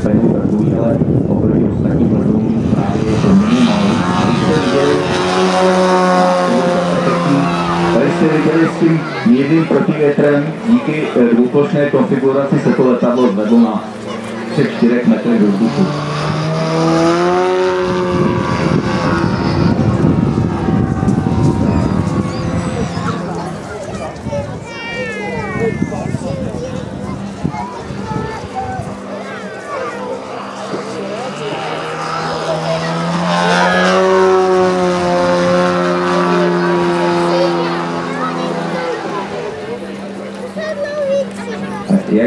Stejnou vrtují, ale oproti ostatním letům právě je to minimální. Tady jste viděli s tím mírným protivětrem, díky eh, dvouplošné konfiguraci se to letadlo zvedlo na 3-4 metrech do vzduchu.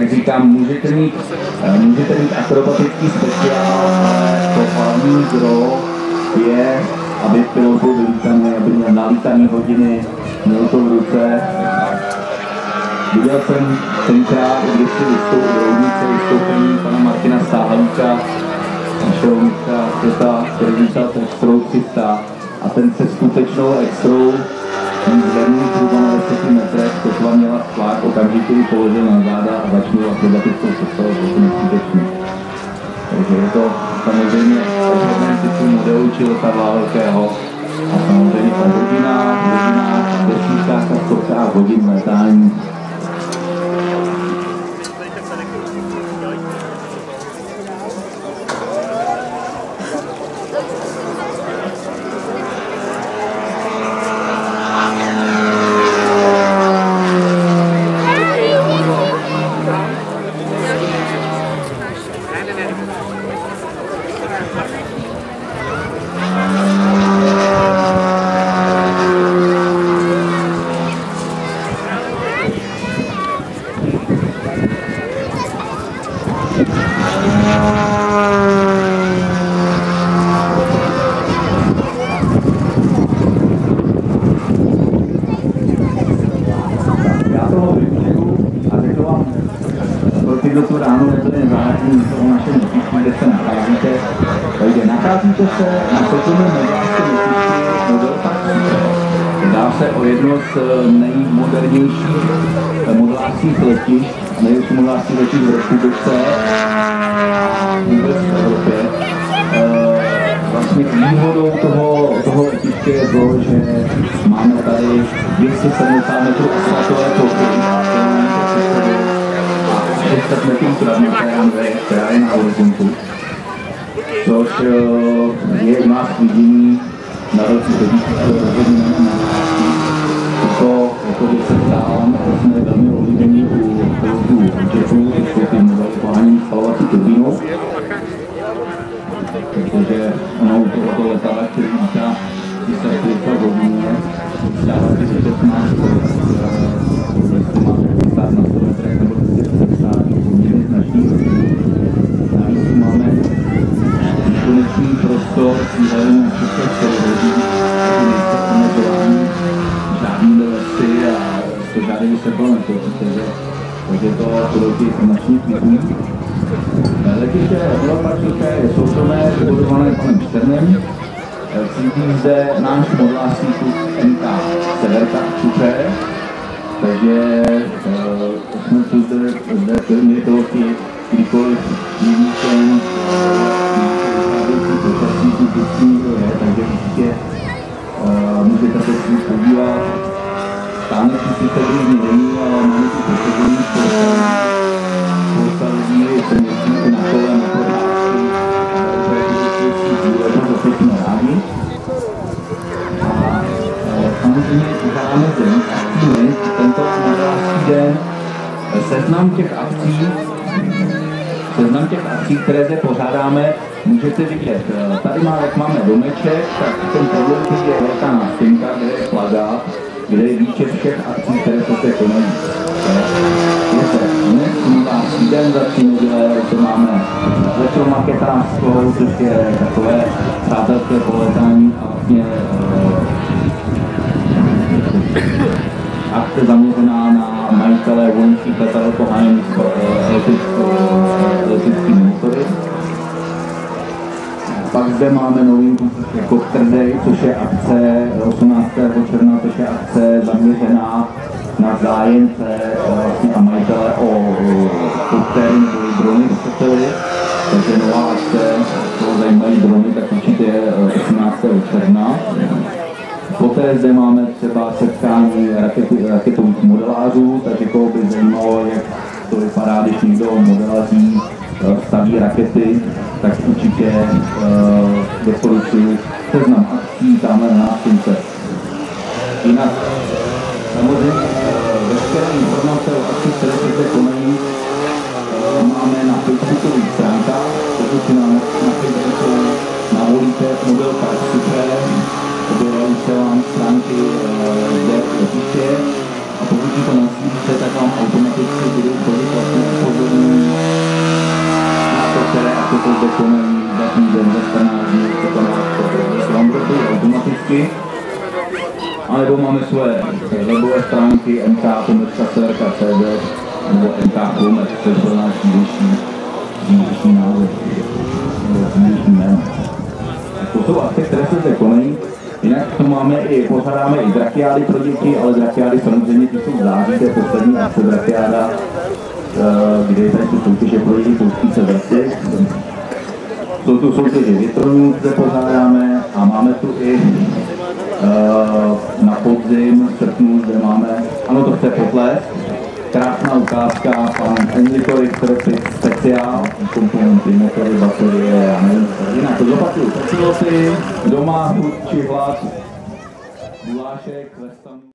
Jak říkám, můžete mít, eh, můžete mít akrobatický speciál, to hlavní gro je, aby pilot byl vylítaný, aby měl nalítaný hodiny, měl to v ruce. Viděl jsem tenkrát, když si vystoupil, vystoupení pana Martina Stáhalíka, našeho mistra světa, který říkal extrou 300 a ten se skutečnou extrou zvednul zhruba na 10 metrech, sotva měla tlak, okamžitě ji položil na záda a začal akrobatickou cestou, to je neskutečný. Takže je to samozřejmě obdobný typu modelu či letadla velkého a samozřejmě o hodinách, hodinách, desítkách a stovkách hodin letání Já toho využiju a řeknu vám, pro ty, kdo tu ráno nebyli záleží o našem notičku, kde se nacházíte. Takže nacházíte se na soukromém medvářském letišti model Park Dá se o jedno z eh, nejmodernějších eh, modelářských letišť, největší modelářských letišť v republice, vůbec v Evropě. Eh, Vlastně výhodou toho, toho letiště je to, že máme tady 270 metrů asfaltové plochy, a 600 metrů travnaté která je na horizontu, což eh, je nás vidění na velkých konečný prostor výhledem na všechno celovodí, takže nejste omezováni žádnými lesy a to žádný vysokoleto, protože takže to piloti značně kvitní. Letiště Leopardice je soukromé, vybudované panem Šternem. Sídlí zde náš modelářský klub MK Severka Čuče, takže jsme tu zde, zde piloti, kdykoliv je podívat. Tam sice drůzní není, ale máme tu posedení, spousta lidí se jezdí na kole, na procházky, zase jsme rádi. A samozřejmě pořádáme den akcí tento modelářský den, seznam těch akcí, seznam těch akcí, které zde pořádáme, můžete vidět. Eh, Tady má, jak máme domeček, tak ten podloží je velká nástěnka, kde je plagát, kde je výčet všech akcí, které se zde konají. Je to dnes den za tři neděle, to máme elektromaketářskou, což je takové přátelské poletání a vlastně eh, akce zaměřená na majitele vojenských letadel poháněných elektrickými motory. Pak zde máme novinku jako Day, což je akce 18. června, což je akce zaměřená na zájemce vlastně a majitele o Bruseli, takže nová akce, to zajímají drony, tak určitě 18. června. Poté zde máme třeba setkání rakety, raketových modelářů, tak jako by zajímalo, jak to vypadá, když někdo modelaří eh, staví rakety, tak určitě uh, doporučuji seznam akcí tamhle na náštěnce. Jinak samozřejmě uh, veškeré informace o akci, které se zde konají, máme na facebookových stránkách, pokud si nám na Facebooku navolíte model Super, automaticky. A nebo máme svoje webové stránky mk.cr.cz nebo mk.com, to je náš dnešní, dnešní název, dnešní. To jsou akce, které se zde konají. Jinak to máme i, pořádáme i drakiády pro děti, ale drakiády samozřejmě ty jsou září, to je poslední akce drakiáda, eh, kde je tady tu soutěže pro děti pouští se vrty. Jsou tu soutěže větronů, kde pořádáme a máme tu i na podzim, v srpnu, kde máme, ano to chce potles, krásná ukázka, pan Enrico Richter speciál, komponenty, motory, baterie, já nevím, jinak to zopakuju, piloty, doma, či hlas, gulášek, western.